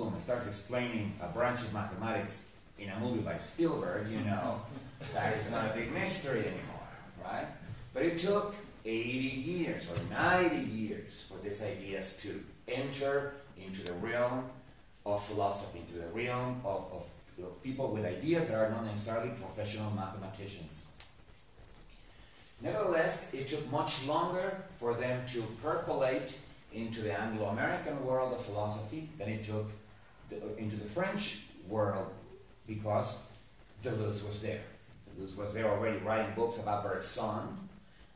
Holcomb starts explaining a branch of mathematics in a movie by Spielberg, you know, that is not a big mystery anymore, right? But it took 80 years or 90 years for these ideas to enter into the realm of philosophy, into the realm of, of, of people with ideas that are not necessarily professional mathematicians. Nevertheless, it took much longer for them to percolate into the Anglo-American world of philosophy than it took into the French world because Deleuze was there. Deleuze was there already writing books about Bergson,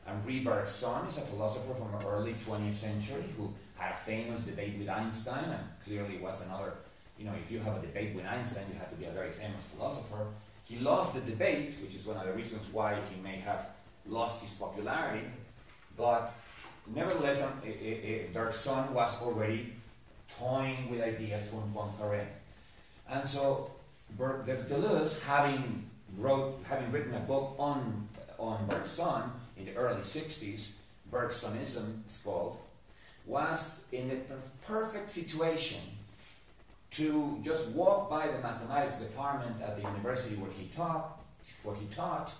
Henri Bergson is a philosopher from the early 20th century who had a famous debate with Einstein and clearly was another, you know, if you have a debate with Einstein, you have to be a very famous philosopher. He lost the debate, which is one of the reasons why he may have lost his popularity, but nevertheless, um, eh, eh, eh, Bergson was already toying with ideas from Poincaré. And so Deleuze, having wrote, having written a book on, on Bergson in the early 60s, Bergsonism is called, was in the perfect situation to just walk by the mathematics department at the university where he taught, where he taught,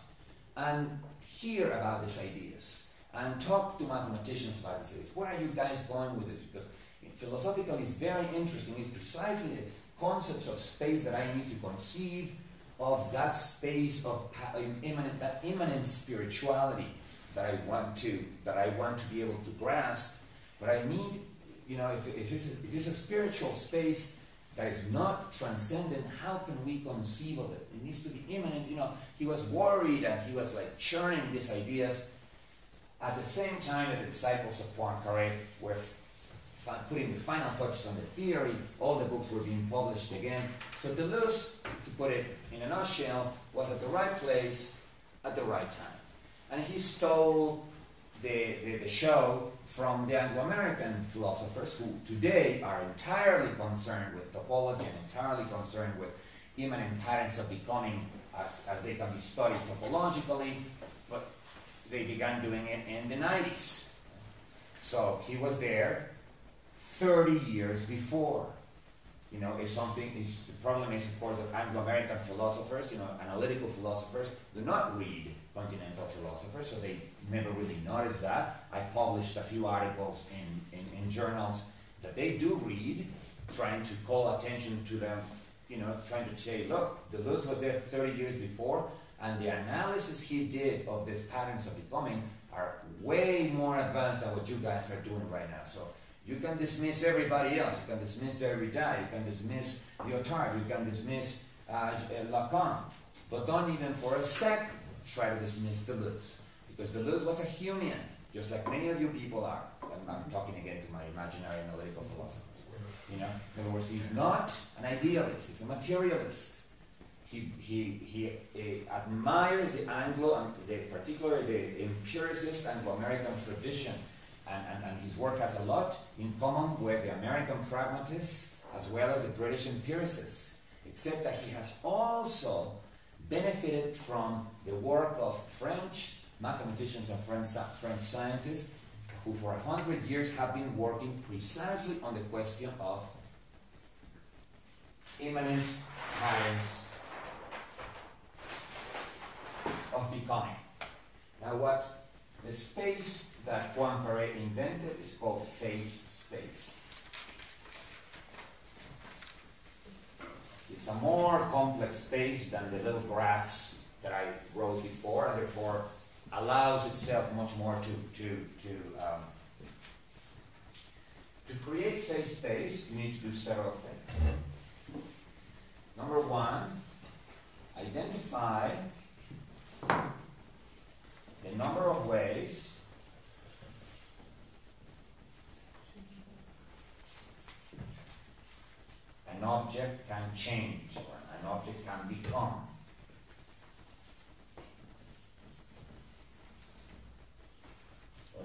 and hear about these ideas and talk to mathematicians about these ideas. Where are you guys going with this? Because philosophically, it's very interesting. It's precisely the concepts of space that I need to conceive of that space of immanent, that immanent spirituality that I want to that I want to be able to grasp. But I need, you know, if, if, it's, if it's a spiritual space that is not transcendent, how can we conceive of it? It needs to be immanent. You know, he was worried and he was like churning these ideas. At the same time, the disciples of Poincaré were putting the final touches on the theory. All the books were being published again. So Deleuze, to put it in a nutshell, was at the right place at the right time. And he stole the, the, the show from the Anglo-American philosophers who today are entirely concerned with topology and entirely concerned with immanent patterns of becoming as, as they can be studied topologically, but they began doing it in the 90s. So he was there 30 years before. You know, if something is the problem is of course that Anglo-American philosophers, you know, analytical philosophers do not read continental philosophers, so they never really noticed that. I published a few articles in, in, in journals that they do read, trying to call attention to them, you know, trying to say, look, Deleuze was there 30 years before, and the analysis he did of these patterns of becoming are way more advanced than what you guys are doing right now. So you can dismiss everybody else. You can dismiss Derrida. You can dismiss Lyotard. You can dismiss uh, Lacan. But don't even for a sec try to dismiss Deleuze. Because Deleuze was a human, just like many of you people are. I'm, I'm talking again to my imaginary analytical philosophers. You know, in other words, he's not an idealist. He's a materialist. He, he, he, admires the Anglo, the, particularly the empiricist Anglo-American tradition and, and, and his work has a lot in common with the American pragmatists as well as the British empiricists, except that he has also benefited from the work of French mathematicians and French, French scientists who for a hundred years have been working precisely on the question of immanent patterns of becoming. Now what the space that Poincaré invented is called phase space. It's a more complex space than the little graphs that I wrote before, and therefore allows itself much more to to to um, to create phase space. You need to do several things. Number one, identify the number of ways an object can change, an object can become.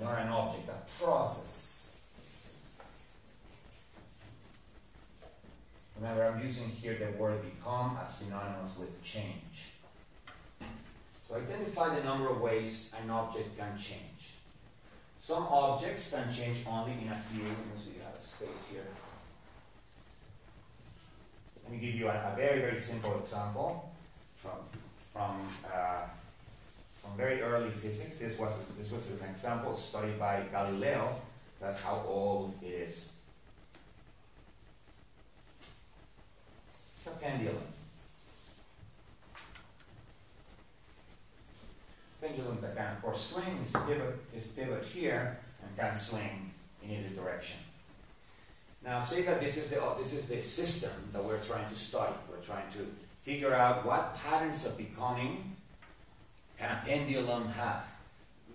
Or an object, a process. Remember, I'm using here the word become as synonymous with change. So identify the number of ways an object can change. Some objects can change only in a few. Let me see, you have space here. Let me give you a, a very, very simple example from, from, uh, from very early physics. This was, this was an example studied by Galileo. That's how old it is. It's a pendulum. Pendulum that can, of course, swing. This pivot, pivot here and can swing in either direction. Now, say that this is the this is the system that we're trying to study. We're trying to figure out what patterns of becoming can a pendulum have.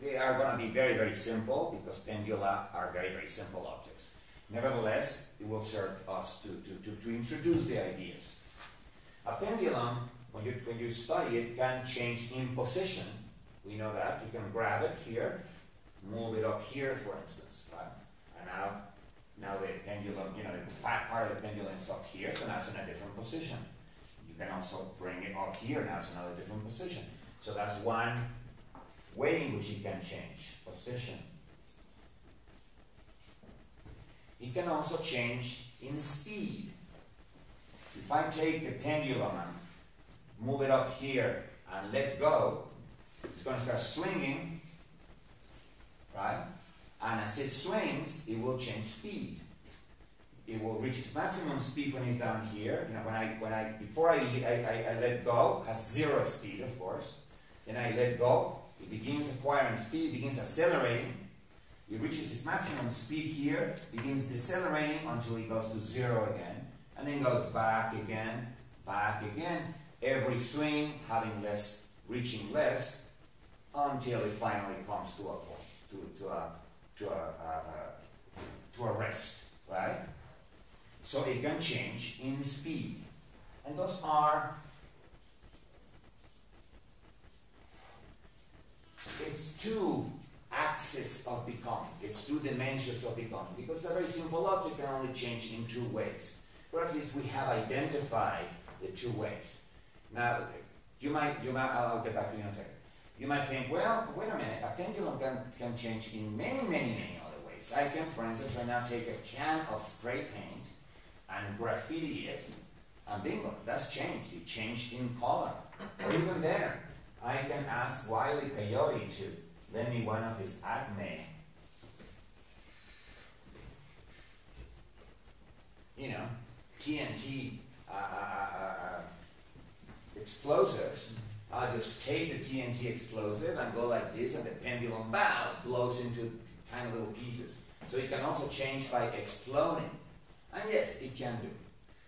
They are going to be very, very simple because pendula are very, very simple objects. Nevertheless, it will serve us to, to, to, to introduce the ideas. A pendulum, when you, when you study it, can change in position. We know that. You here, move it up here, for instance. Right? And now now the pendulum, you know, the fat part of the pendulum is up here, so now it's in a different position. You can also bring it up here, now it's another different position. So that's one way in which it can change position. It can also change in speed. If I take the pendulum and move it up here and let go, it's going to start swinging, right? And as it swings, it will change speed. It will reach its maximum speed when it's down here. You know, when I, when I, before I, I, I, let go, has zero speed, of course. Then I let go, it begins acquiring speed, begins accelerating. It reaches its maximum speed here, begins decelerating until it goes to zero again, and then goes back again, back again. Every swing having less, reaching less, until it finally comes to a point, to, to a to a, a, to a rest, right? So it can change in speed. And those are, it's two axes of becoming. It's two dimensions of becoming. Because a very simple object can only change in two ways. Or at least we have identified the two ways. Now, you might, you might, I'll get back to you in a second. You might think, well, wait a minute, a pendulum can, can change in many, many, many other ways. I can, for instance, right now take a can of spray paint and graffiti it, and bingo, that's changed. It changed in color. or even better, I can ask Wiley Coyote to lend me one of his Acme, you know, TNT uh, uh, uh, uh, explosives I'll just take the TNT explosive and go like this, and the pendulum bow blows into tiny little pieces. So it can also change by exploding. And yes, it can do.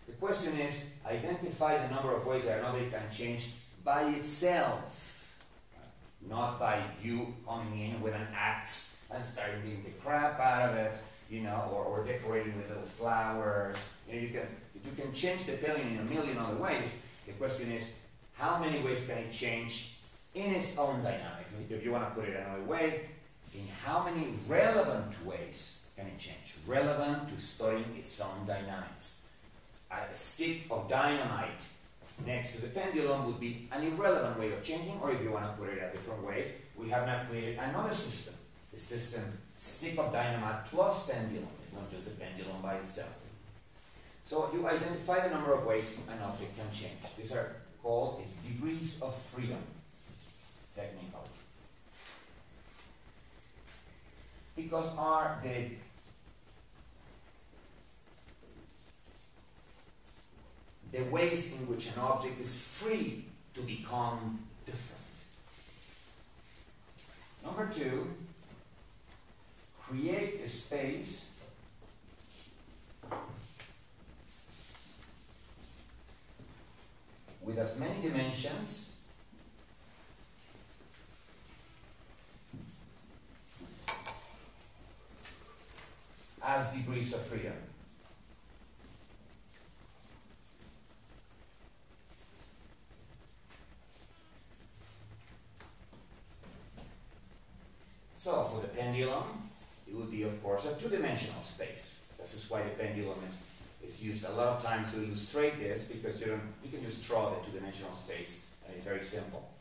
The question is identify the number of ways that an object can change by itself, not by you coming in with an axe and starting beating the crap out of it, you know, or, or decorating with little flowers. You know, you can you can change the pendulum in a million other ways. The question is how many ways can it change in its own dynamics? If you want to put it another way, in how many relevant ways can it change? Relevant to studying its own dynamics. A stick of dynamite next to the pendulum would be an irrelevant way of changing, or if you want to put it a different way, we have now created another system. The system stick of dynamite plus pendulum. It's not just the pendulum by itself. So you identify the number of ways an object can change. These are called is degrees of freedom, technically. Because are the the ways in which an object is free to become different. Number two, create a space with as many dimensions as degrees of freedom. So for the pendulum, it would be of course a two-dimensional space. This is why the pendulum is is used a lot of times to illustrate this because you, you can just draw the two-dimensional space and it's very simple.